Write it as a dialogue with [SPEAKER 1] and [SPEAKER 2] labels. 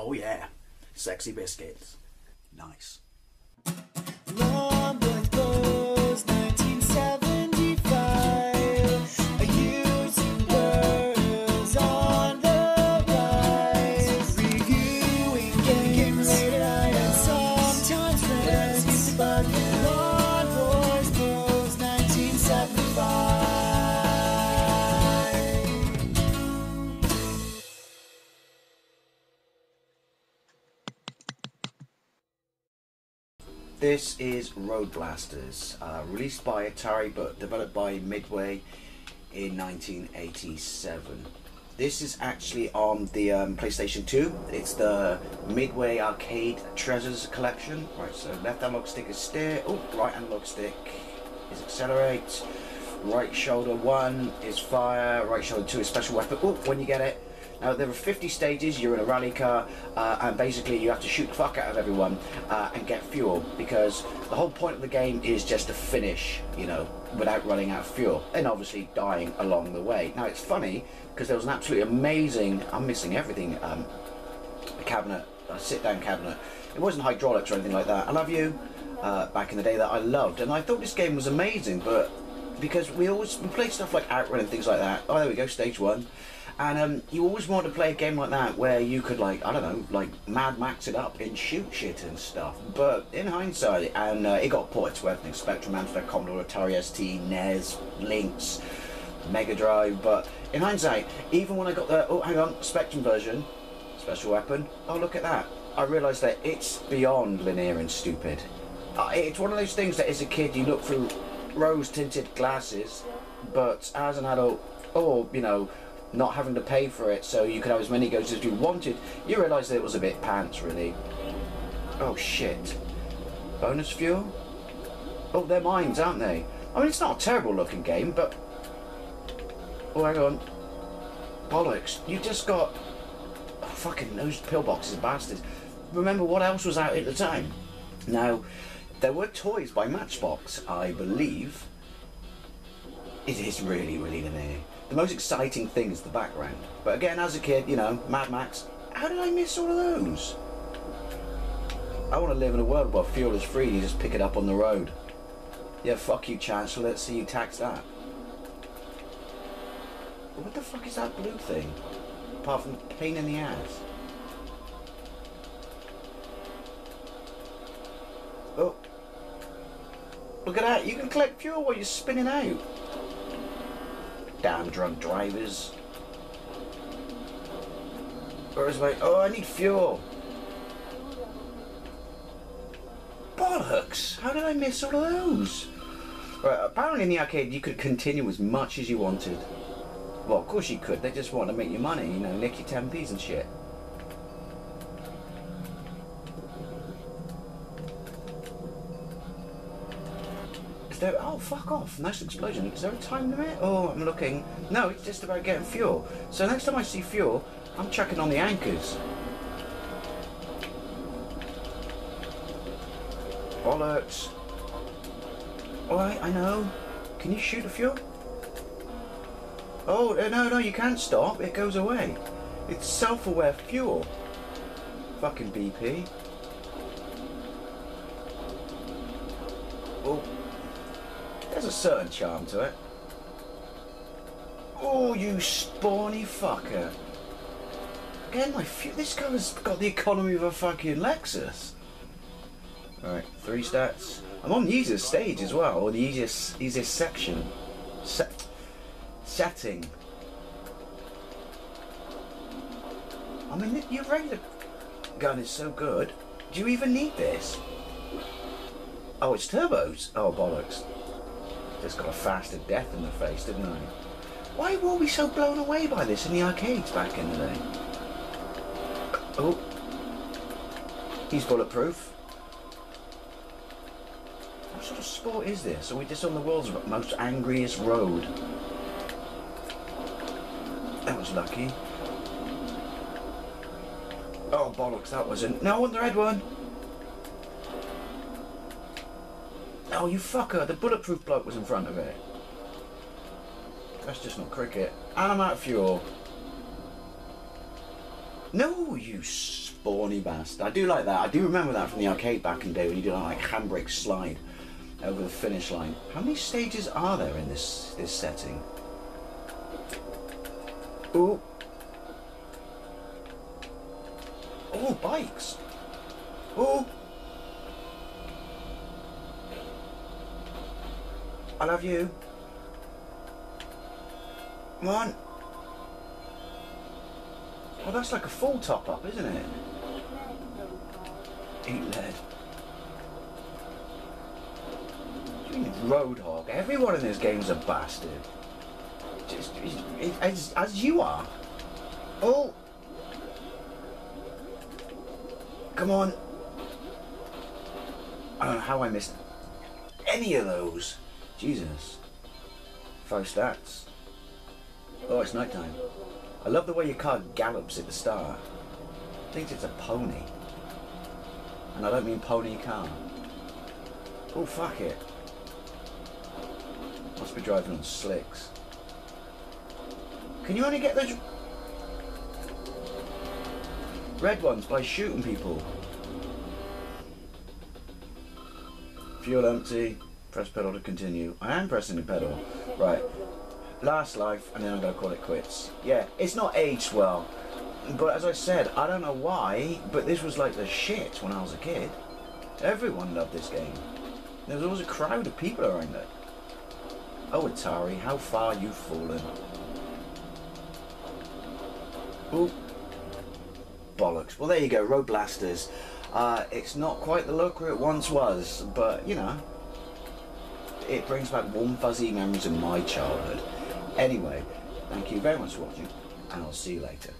[SPEAKER 1] Oh yeah, sexy biscuits. Nice.
[SPEAKER 2] This is Road Blasters, uh, released by Atari but developed by Midway in 1987. This is actually on the um, PlayStation 2. It's the Midway Arcade Treasures Collection. Right, so left analog stick is steer. Oh, right analog stick is accelerate. Right shoulder one is fire. Right shoulder two is special weapon. Oh, when you get it. Now there are 50 stages. You're in a rally car, uh, and basically you have to shoot the fuck out of everyone uh, and get fuel because the whole point of the game is just to finish, you know, without running out of fuel, and obviously dying along the way. Now it's funny because there was an absolutely amazing. I'm missing everything. Um, a cabinet, a sit-down cabinet. It wasn't hydraulics or anything like that. I love you. Uh, back in the day that I loved, and I thought this game was amazing, but because we always we played stuff like Outrun and things like that. Oh, there we go, stage one. And um, you always want to play a game like that where you could like I don't know, like Mad Max it up and shoot shit and stuff. But in hindsight, and uh, it got ported to everything: Spectrum, Amstrad, Commodore, Atari ST, NES, Lynx, Mega Drive. But in hindsight, even when I got the oh hang on, Spectrum version, special weapon. Oh look at that! I realised that it's beyond linear and stupid. Uh, it's one of those things that as a kid you look through rose tinted glasses, but as an adult, or you know, not having to pay for it, so you could have as many goes as you wanted, you realise that it was a bit pants, really. Oh shit! Bonus fuel? Oh, they're mines, aren't they? I mean, it's not a terrible looking game, but oh, hang on, bollocks! You just got oh, fucking those pillboxes, bastards. Remember what else was out at the time? Now, there were toys by Matchbox, I believe. It is really, really linear. The most exciting thing is the background. But again, as a kid, you know, Mad Max, how did I miss all of those? I want to live in a world where fuel is free, you just pick it up on the road. Yeah, fuck you, Chancellor, let's see you tax that. What the fuck is that blue thing? Apart from pain in the ass. Oh. Look at that, you can collect fuel while you're spinning out. Damn drunk drivers. Where's my... Oh, I need fuel. Bollocks! How did I miss all of those? Right, apparently in the arcade you could continue as much as you wanted. Well, of course you could. They just want to make you money, you know, nick your 10p's and shit. Oh, fuck off. Nice explosion. Is there a time limit? Oh, I'm looking. No, it's just about getting fuel. So next time I see fuel, I'm checking on the anchors. Bollocks. Alright, I know. Can you shoot the fuel? Oh, uh, no, no, you can't stop. It goes away. It's self-aware fuel. Fucking BP. Oh. A certain charm to it. Oh, you spawny fucker. Again, my fu- this guy's got the economy of a fucking Lexus. Alright, three stats. I'm on the easiest stage as well, or the easiest easiest section. Set setting. I mean, your regular gun is so good. Do you even need this? Oh, it's turbos. Oh, bollocks. Just got a faster death in the face, didn't I? Why were we so blown away by this in the arcades back in the day? Oh. He's bulletproof. What sort of sport is this? Are we just on the world's most angriest road? That was lucky. Oh, bollocks, that wasn't. No, want the red one. Oh, you fucker, the bulletproof bloke was in front of it. That's just not cricket. And I'm out of fuel. No, you spawny bastard. I do like that. I do remember that from the arcade back in the day when you do like handbrake slide over the finish line. How many stages are there in this this setting? Ooh. Oh, bikes. Ooh. I love you. Come on. Well, that's like a full top up, isn't it? Eat lead. You mean Roadhog. Everyone in this game's a bastard. Just as, as you are. Oh. Come on. I don't know how I missed any of those. Jesus. Five stats. Oh, it's night time. I love the way your car gallops at the start. Thinks it's a pony. And I don't mean pony car. Oh, fuck it. Must be driving on slicks. Can you only get those red ones by shooting people? Fuel empty. Press pedal to continue. I am pressing the pedal. Right. Last life, and then I'm going to call it quits. Yeah, it's not aged well. But as I said, I don't know why, but this was like the shit when I was a kid. Everyone loved this game. There was always a crowd of people around it. Oh, Atari, how far you've fallen. Ooh. Bollocks. Well, there you go, Road Blasters. Uh, it's not quite the look it once was, but, you know, it brings back warm, fuzzy memories of my childhood. Anyway, thank you very much for watching, and I'll see you later.